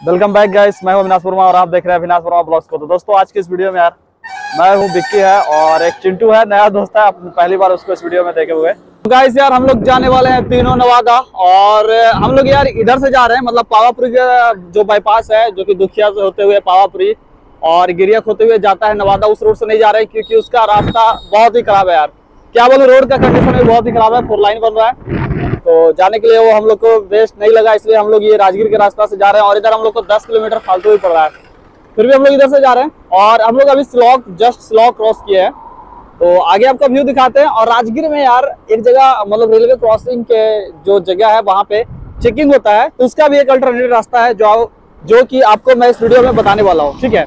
Welcome back guys मैं हूँ अविनाश वर्मा और आप देख रहे हैं अविनाश वर्मा ब्लॉग्स को। तो दोस्तों, आज की इस वीडियो में यार, मैं हूँ विक्की है और एक चिंटू है, नया दोस्त है। आप पहली बार उसको इस वीडियो में देखे हुए तो गाइस यार, हम लोग जाने वाले हैं तीनों नवादा और हम लोग यार इधर से जा रहे हैं मतलब पावापुरी जो बाईपास है, जो की दुखिया से होते हुए पावापुरी और गिरियक होते हुए जाता है नवादा, उस रोड से नहीं जा रहे क्योंकि उसका रास्ता बहुत ही खराब है यार। क्या बोलूँ रोड का कंडीशन भी बहुत ही खराब है फोर लाइन बन रहा है। तो जाने के लिए वो हम लोग को वेस्ट नहीं लगा, इसलिए हम लोग ये राजगीर के रास्ता से जा रहे हैं और इधर हम लोग को 10 किलोमीटर फालतू ही पड़ रहा है। फिर भी हम लोग इधर से जा रहे हैं और हम लोग अभी स्लॉक जस्ट स्लॉक क्रॉस किए हैं। तो आगे आपका व्यू दिखाते हैं और राजगीर में यार एक जगह मतलब रेलवे क्रॉसिंग के जो जगह है, वहाँ पे चेकिंग होता है तो उसका भी एक अल्टरनेटिव रास्ता है जो जो कि आपको मैं इस वीडियो में बताने वाला हूँ, ठीक है?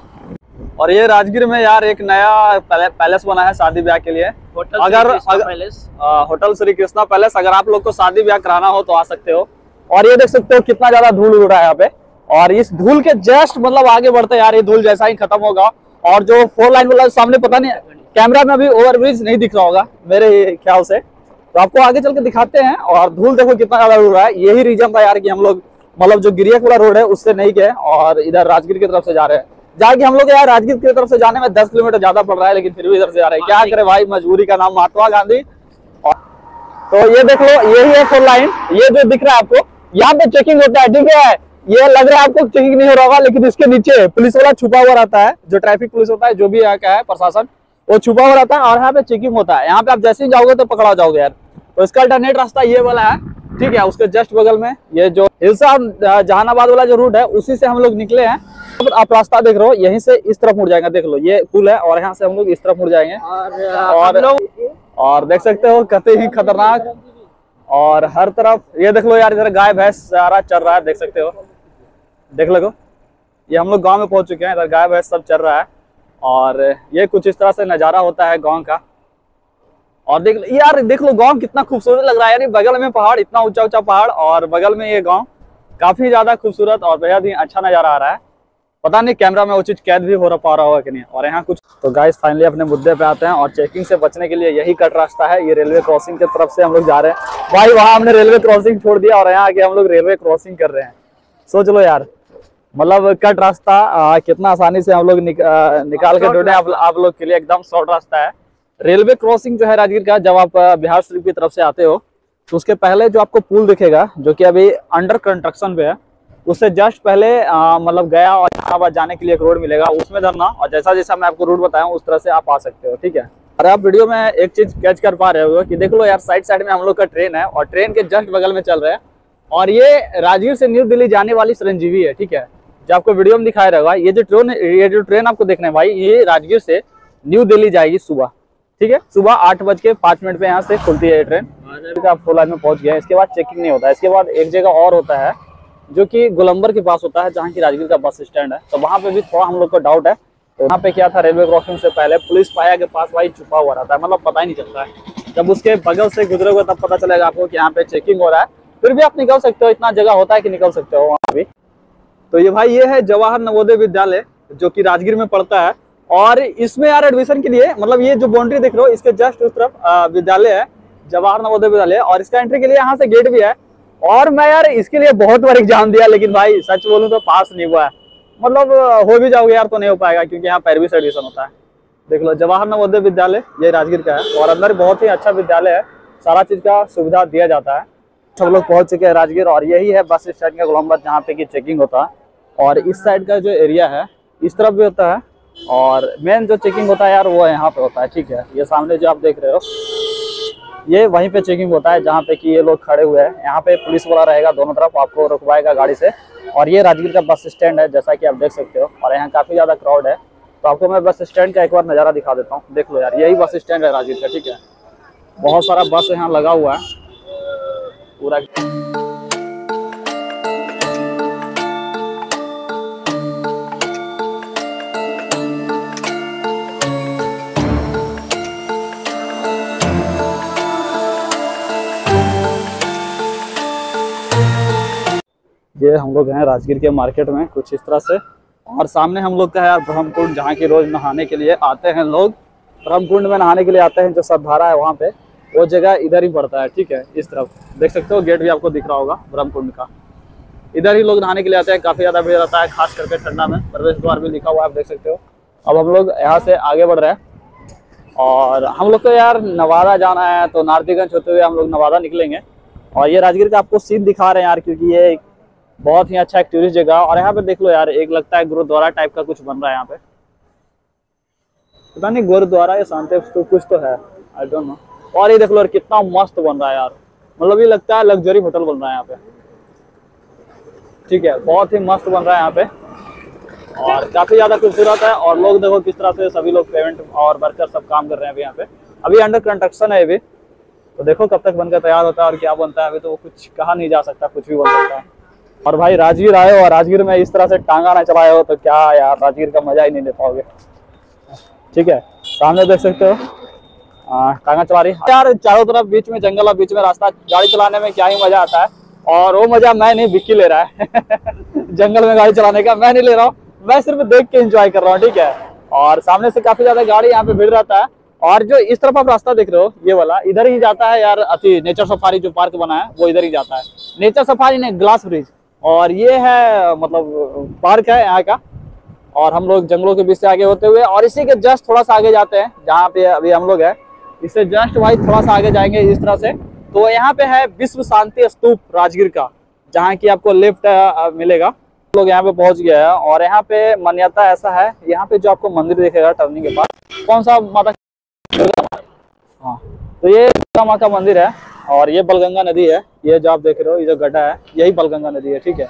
और ये राजगीर में यार एक नया पैलेस बना है शादी ब्याह के लिए। अगर होटल श्री कृष्णा पैलेस अगर आप लोग को शादी ब्याह कराना हो तो आ सकते हो। और ये देख सकते हो कितना ज़्यादा धूल उड़ रहा है यहाँ पे। और इस धूल के जस्ट मतलब आगे बढ़ते यार ये धूल जैसा ही खत्म होगा। और जो फोर लाइन वाला सामने पता नहीं कैमरा में अभी ओवरब्रिज नहीं दिख रहा होगा मेरे ख्याल से। तो आपको आगे चल के दिखाते हैं और धूल देखो कितना ज़्यादा उड़ रहा है। यही रीजन था यार कि हम लोग मतलब जो गिरियक वाला रोड है उससे नहीं गए और इधर राजगीर की तरफ़ से जा रहे हैं। जाके हम लोग यार राजगीर की तरफ़ से जाने में दस किलोमीटर ज़्यादा पड़ रहा है लेकिन फिर भी इधर से जा रहे हैं। क्या करे भाई मजबूरी का नाम महात्मा गांधी। और तो ये देख लो यही है फोर लाइन ये जो दिख रहा है आपको यहाँ पे चेकिंग होता है ठीक है? ये लग रहा है आपको चेकिंग नहीं हो रहा होगा लेकिन इसके नीचे पुलिस वाला छुपा हुआ रहता है जो ट्रैफ़िक पुलिस होता है जो भी यहाँ का है प्रशासन वो छुपा हुआ रहता है और यहाँ पे चेकिंग होता है। यहाँ पे आप जैसे ही जाओगे तो पकड़ा जाओगे यार। तो इसका अल्टरनेट रास्ता ये वाला है ठीक है उसके जस्ट बगल में ये जो हिलसा जहानाबाद वाला जो रूट है उसी से हम लोग निकले हैं। अब आप रास्ता देख रहे हो यहीं से इस तरफ़ मुड़ जाएँगे देख लो ये पुल है और यहाँ से हम लोग इस तरफ़ मुड़ जाएँगे। और और और देख सकते हो कतई ही खतरनाक। और हर तरफ़ ये देख लो यार इधर गाय भैंस सारा चल रहा है देख सकते हो। देख लो ये हम लोग गाँव में पहुँच चुके हैं इधर गाय भैंस सब चल रहा है। और ये कुछ इस तरह से नज़ारा होता है गाँव का। और देख लो यार देख लो गाँव कितना खूबसूरत लग रहा है यानी बगल में पहाड़ इतना ऊँचा ऊँचा पहाड़ और बगल में ये गाँव काफ़ी ज़्यादा खूबसूरत और बेहद ही अच्छा नज़ारा आ रहा है। पता नहीं कैमरा में वो चीज़ कैद भी हो रहा पा रहा होगा कि नहीं। और यहाँ कुछ तो गाइस फाइनली अपने मुद्दे पे आते हैं और चेकिंग से बचने के लिए यही कट रास्ता है। ये रेलवे क्रॉसिंग की तरफ़ से हम लोग जा रहे हैं। भाई वहाँ हमने रेलवे क्रॉसिंग छोड़ दिया और यहाँ आके हम लोग रेलवे क्रॉसिंग कर रहे हैं। सोच लो यार मतलब कट रास्ता आ, कितना आसानी से हम लोग निक, आ, निकाल के ढूंढे आप, आप लोग के लिए। एकदम शॉर्ट रास्ता है। रेलवे क्रॉसिंग जो है राजगीर का, जब आप बिहार शरीफ की तरफ़ से आते हो तो उसके पहले जो आपको पुल दिखेगा, जो कि अभी अंडर कंस्ट्रक्शन पे है, उससे जस्ट पहले मतलब गया और इलाहाबाद जाने के लिए एक रोड मिलेगा, उसमें धरना और जैसा जैसा मैं आपको रूट बताया हूँ उस तरह से आप आ सकते हो, ठीक है? और आप वीडियो में एक चीज़ कैच कर पा रहे हो कि देख लो यार साइड साइड में हम लोग का ट्रेन है और ट्रेन के जस्ट बगल में चल रहा है, और ये राजगीर से न्यू दिल्ली जाने वाली चिरंजीवी है, ठीक है? जो आपको वीडियो में दिखाया रहेगा, ये जो ट्रेन ये जो ट्रेन आपको देखना है भाई, ये राजगीर से न्यू दिल्ली जाएगी सुबह। ठीक है? सुबह आठ बज के पाँच मिनट पे यहाँ से खुलती है ट्रेन आप फोर में पहुँच हैं। इसके बाद चेकिंग नहीं होता है। इसके बाद एक जगह और होता है, जो कि गोलंबर के पास होता है, जहाँ की राजगीर का बस स्टैंड है। तो वहाँ पे भी थोड़ा हम लोग को डाउट है। तो पे क्या था? रेलवे क्रॉसिंग से पहले पुलिस पाया के पास भाई छुपा हुआ रहता है। मतलब पता ही नहीं चलता है। जब उसके बगल से गुजरोगे तब पता चलेगा आपको कि यहाँ पे चेकिंग हो रहा है। फिर भी आप निकल सकते हो। इतना जगह होता है कि निकल सकते हो वहाँ भी। तो ये भाई, ये है जवाहर नवोदय विद्यालय, जो कि राजगीर में पड़ता है। और इसमें यार एडमिशन के लिए मतलब ये जो बाउंड्री देख रहे हो, इसके जस्ट उस तरफ़ विद्यालय है, जवाहर नवोदय विद्यालय, और इसका एंट्री के लिए यहाँ से गेट भी है। और मैं यार इसके लिए बहुत बार एग्ज़ाम दिया, लेकिन भाई सच बोलूँ तो पास नहीं हुआ है। मतलब हो भी जाओगे यार तो नहीं हो पाएगा, क्योंकि यहाँ पैरवी से एडमिशन होता है। देख लो, जवाहर नवोदय विद्यालय, ये राजगीर का है, और अंदर बहुत ही अच्छा विद्यालय है। सारा चीज़ का सुविधा दिया जाता है। सब लोग पहुँच चुके हैं राजगीर, और यही है बस स्टैंड का गोलम्बर जहाँ पे की चेकिंग होता। है और इस साइड का जो एरिया है, इस तरफ़ भी होता है। और मेन जो चेकिंग होता है यार वो यहाँ पे होता है, ठीक है? ये सामने जो आप देख रहे हो, ये वहीं पे चेकिंग होता है जहाँ पे कि ये लोग खड़े हुए हैं। यहाँ पे पुलिस वाला रहेगा, दोनों तरफ़ आपको रुकवाएगा गाड़ी से। और ये राजगीर का बस स्टैंड है, जैसा कि आप देख सकते हो। और यहाँ काफ़ी ज़्यादा क्राउड है। तो आपको मैं बस स्टैंड का एक बार नज़ारा दिखा देता हूँ। देख लो यार, यही बस स्टैंड है राजगीर का, ठीक है? बहुत सारा बस यहाँ लगा हुआ है। पूरा ये हम लोग हैं राजगीर के मार्केट में कुछ इस तरह से। और सामने हम लोग का है यार ब्रह्मकुंड, जहाँ की रोज नहाने के लिए आते हैं लोग। ब्रह्मकुंड में नहाने के लिए आते हैं जो सदधारा है वहाँ पे। वो जगह इधर ही पड़ता है, ठीक है? इस तरफ़। देख सकते हो, गेट भी आपको दिख रहा होगा ब्रह्मकुंड का। इधर ही लोग नहाने के लिए आते हैं, काफ़ी ज़्यादा भीड़ रहता है, खास करके ठंडा में। प्रवेश द्वार भी लिखा हुआ है, आप देख सकते हो। अब हम लोग यहाँ से आगे बढ़ रहे हैं। और हम लोग को यार नवादा जाना है तो नारदीगंज होते हुए हम लोग नवादा निकलेंगे। और ये राजगीर का आपको सीन दिखा रहे हैं यार, क्योंकि ये बहुत ही अच्छा एक टूरिस्ट जगह और यहाँ पे देख लो यार एक लगता है गुरुद्वारा टाइप का कुछ बन रहा है यहाँ पे। पता नहीं गुरुद्वारा या शांति तो कुछ तो है आई डोंट नो और ये देख लो यार कितना मस्त बन रहा है यार। मतलब ये लगता है लग्जरी होटल बन रहा है यहाँ पे। ठीक है बहुत ही मस्त बन रहा है यहाँ पे। और काफ़ी ज़्यादा खूबसूरत है और लोग देखो किस तरह से सभी लोग पेमेंट और वर्कर सब काम कर रहे हैं अभी यहाँ पे। अभी अंडर कंस्ट्रक्शन है अभी तो देखो कब तक बनकर तैयार होता है और क्या बनता है अभी तो कुछ कहा नहीं जा सकता कुछ भी बन सकता है। और भाई राजगीर आए हो और राजगीर में इस तरह से टांगा ना चलाए हो तो क्या यार, राजगीर का मज़ा ही नहीं ले पाओगे ठीक है, सामने देख सकते हो। टांगा चला रही यार, चारों तरफ़ बीच में जंगल और बीच में रास्ता। गाड़ी चलाने में क्या ही मज़ा आता है। और वो मज़ा मैं नहीं, विक्की ले रहा है। जंगल में गाड़ी चलाने का मैं नहीं ले रहा हूँ। मैं सिर्फ़ देख के एंजॉय कर रहा हूँ, ठीक है। और सामने से काफ़ी ज़्यादा गाड़ी यहाँ पे भीड़ रहता है। और जो इस तरफ़ आप रास्ता देख रहे हो, ये वाला, इधर ही जाता है यार, अति नेचर सफारी जो पार्क बना है, वो इधर ही जाता है। नेचर सफारी ने ग्लास ब्रिज और ये है मतलब पार्क है यहाँ का। और हम लोग जंगलों के बीच से आगे होते हुए, और इसी के जस्ट थोड़ा सा आगे जाते हैं, जहाँ पे अभी हम लोग है। इससे जस्ट वाइज थोड़ा सा आगे जाएँगे इस तरह से। तो यहाँ पे है विश्व शांति स्तूप राजगीर का, जहाँ की आपको लिफ्ट मिलेगा। लोग यहाँ पे पहुँच गया है, और यहाँ पे मान्यता ऐसा है, यहाँ पे जो आपको मंदिर दिखेगा टर्निंग के पास, कौन सा माता हाँ तो ये दुर्गा माँ का मंदिर है। और ये बलगंगा नदी है, ये जो आप देख रहे हो, ये जो गड्ढा है, यही बलगंगा नदी है, ठीक है?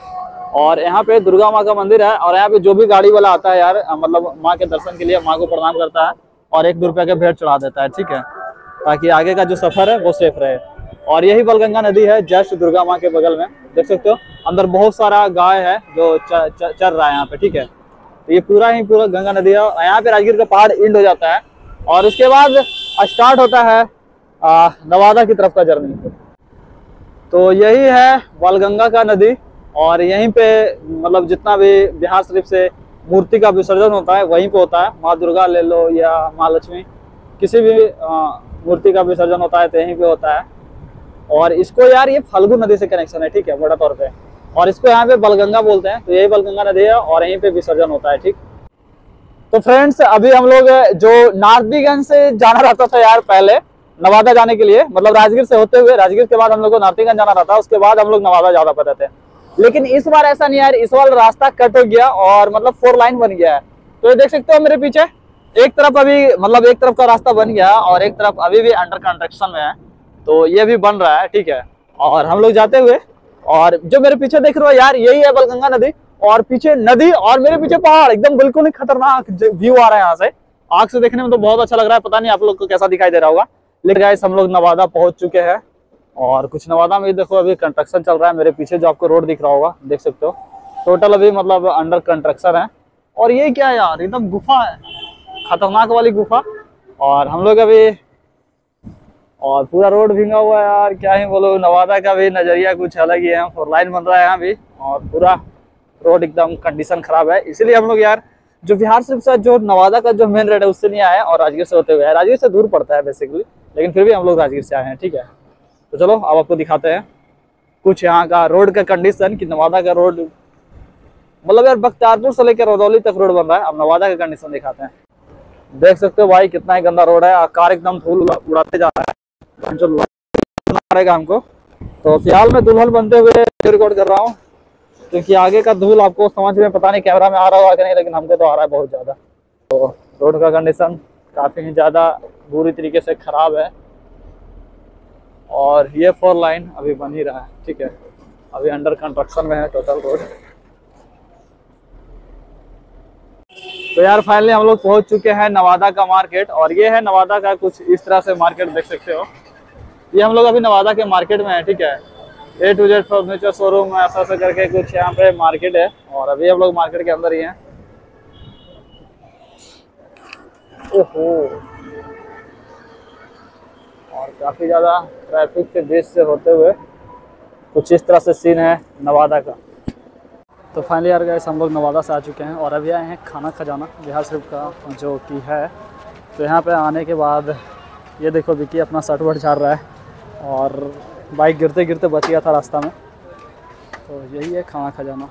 और यहाँ पे दुर्गा माँ का मंदिर है और यहाँ पे जो भी गाड़ी वाला आता है यार मतलब माँ के दर्शन के लिए, माँ को प्रणाम करता है और एक दो रुपया के भेंट चढ़ा देता है, ठीक है? ताकि आगे का जो सफ़र है वो सेफ़ रहे। और यही बलगंगा नदी है, जस्ट दुर्गा माँ के बगल में, देख सकते हो? अंदर बहुत सारा गाय है जो चर रहा है यहाँ पे, ठीक है? तो ये पूरा ही पूरा गंगा नदी है यहाँ पे राजगीर का पहाड़ इंड हो जाता है। और उसके बाद स्टार्ट होता है नवादा की तरफ़ का जर्नी। तो यही है बालगंगा का नदी और यहीं पे मतलब जितना भी बिहार शरीफ से मूर्ति का विसर्जन होता है, वहीं पे होता है। माँ दुर्गा ले लो या माँ लक्ष्मी, किसी भी मूर्ति का विसर्जन होता है तो यहीं पे होता है। और इसको यार ये फाल्गु नदी से कनेक्शन है, ठीक है, बड़ा तौर पे। और इसको यहाँ पे बलगंगा बोलते हैं तो यही बलगंगा नदी है और यहीं पे विसर्जन होता है, ठीक। तो फ्रेंड्स अभी हम लोग जो नारदीगंज से जाना रहता था यार पहले नवादा जाने के लिए मतलब राजगीर से होते हुए, राजगीर के बाद हम लोग को नारदीगंज जाना रहता उसके बाद हम लोग नवादा ज़्यादा पता थे। लेकिन इस बार ऐसा नहीं यार, इस बार रास्ता कट हो गया और मतलब फोर लाइन बन गया है। तो ये देख सकते हो मेरे पीछे, एक तरफ़ अभी मतलब एक तरफ़ का रास्ता बन गया और एक तरफ़ अभी भी अंडर कंस्ट्रक्शन में है। तो ये भी बन रहा है, ठीक है। और हम लोग जाते हुए, और जो मेरे पीछे देख रहे हो यार, यही है बलगंगा नदी, और पीछे नदी और मेरे पीछे पहाड़, एकदम बिल्कुल ही खतरनाक व्यू आ रहा है यहाँ से। आग से देखने में तो बहुत अच्छा लग रहा है, पता नहीं आप लोग को कैसा दिखाई दे रहा होगा। लेकिन गाइस हम लोग नवादा पहुँच चुके हैं और कुछ नवादा में देखो अभी कंस्ट्रक्शन चल रहा है, मेरे पीछे जो आपको रोड दिख रहा होगा, देख सकते हो। टोटल अभी मतलब अंडर कंस्ट्रक्शन है। और ये क्या है यार, एकदम गुफा है। खतरनाक वाली गुफा। और हम लोग अभी और पूरा रोड भींगा हुआ है यार, क्या ही बोलो, नवादा का भी नज़रिया कुछ अलग ही है फोर लाइन बन रहा है यहाँ भी और पूरा रोड एकदम कंडीशन खराब है। इसीलिए हम लोग यार, जो बिहार से जो नवादा का जो मेन रोड है, उससे नहीं आए और राजगीर से होते हुए। राजगीर से दूर पड़ता है बेसिकली लेकिन फिर भी हम लोग राजगीर से आए हैं, ठीक है? तो चलो, अब आपको दिखाते हैं। कुछ यहाँ का रोड का कंडीशन कि नवादा का रोड मतलब यार बख्तियारपुर से लेकर रौदौली तक रोड बन रहा है, अब नवादा का कंडीशन दिखाते हैं। देख सकते हो भाई, कितना ही गंदा रोड है कार एकदम धूल उड़ाते जा रहा है। मारेगा हमको। तो फ़िलहाल मैं दुल्हन बनते हुए रिकॉर्ड कर रहा हूँ, क्योंकि आगे का धूल आपको समझ में पता नहीं कैमरा में आ रहा होगा कि नहीं, लेकिन हमको तो आ रहा है बहुत ज़्यादा। तो रोड का कंडीशन काफ़ी ज़्यादा बुरी तरीके से ख़राब है। और ये फोर लाइन अभी बन ही रहा है, ठीक है। अभी अंडर कंस्ट्रक्शन में है टोटल रोड तो यार फाइनली हम लोग पहुँच चुके हैं नवादा का मार्केट और ये है नवादा का कुछ इस तरह से मार्केट देख सकते हो। ये हम लोग अभी नवादा के मार्केट में है, ठीक है। A to Z furniture showroom ऐसा ऐसा करके कुछ यहाँ पे मार्केट है, और अभी हम लोग मार्केट के अंदर ही हैं। ओहो। और काफ़ी ज़्यादा ट्रैफ़िक के बीच से होते हुए कुछ इस तरह से सीन है नवादा का। तो फाइनली यार गए हम लोग नवादा से आ चुके हैं और अभी आए हैं खाना खजाना, बिहार शरीफ का, जो कि है। तो यहाँ पे आने के बाद ये देखो विकी अपना शर्ट वर्ट झाड़ रहा है और बाइक गिरते गिरते बच गया था रास्ता में। तो यही है खाना खजाना।